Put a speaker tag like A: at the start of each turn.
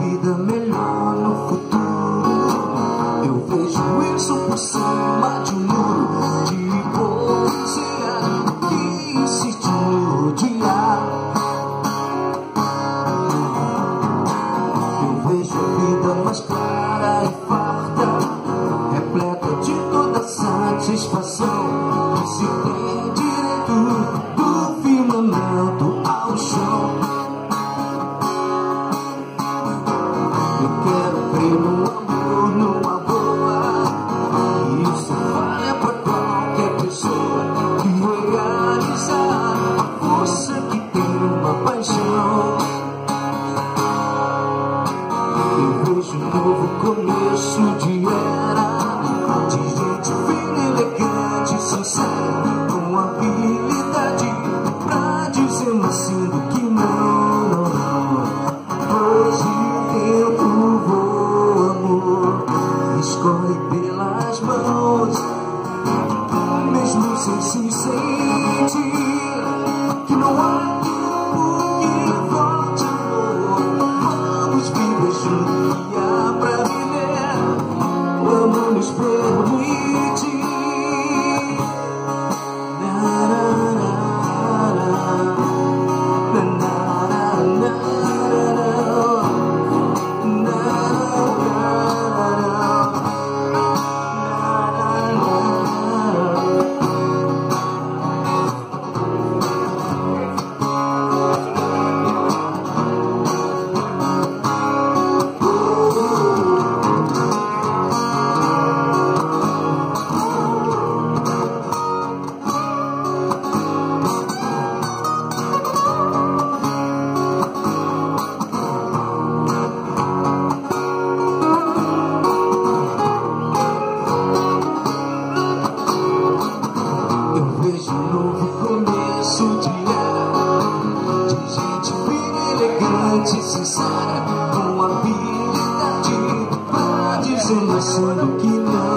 A: vida melhor no futuro. Eu vejo isso por cima de um muro de hipocrisia que insiste em odiar. Eu vejo a vida mais clara e farta, repleta de toda satisfação. Solo, solo quita